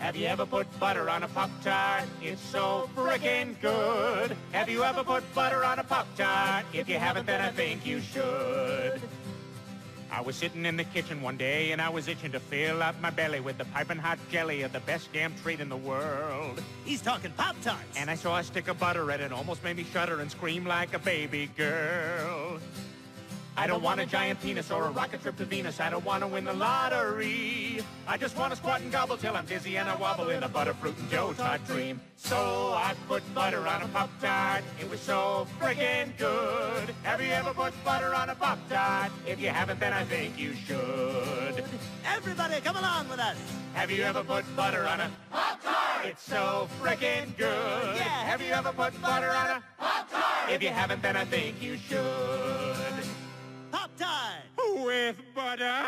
Have you ever put butter on a Pop-Tart? It's so frickin' good. Have you ever put butter on a Pop-Tart? If you haven't, then I think you should. I was sitting in the kitchen one day and I was itching to fill up my belly with the piping hot jelly of the best damn treat in the world. He's talking Pop-Tarts. And I saw a stick of butter and it almost made me shudder and scream like a baby girl. I don't want a giant penis or a rocket trip to Venus. I don't want to win the lottery. I just want to squat and gobble till I'm dizzy and I wobble in a butterfruit and dough tart dream. So I put butter on a Pop-Tart. It was so friggin' good. Have you ever put butter on a Pop-Tart? If you haven't, then I think you should. Everybody, come along with us. Have you ever put butter on a Pop-Tart? It's so friggin' good. Yeah, have you ever put butter on a Pop-Tart? If you haven't, then I think you should. Pop-Tart! With butter?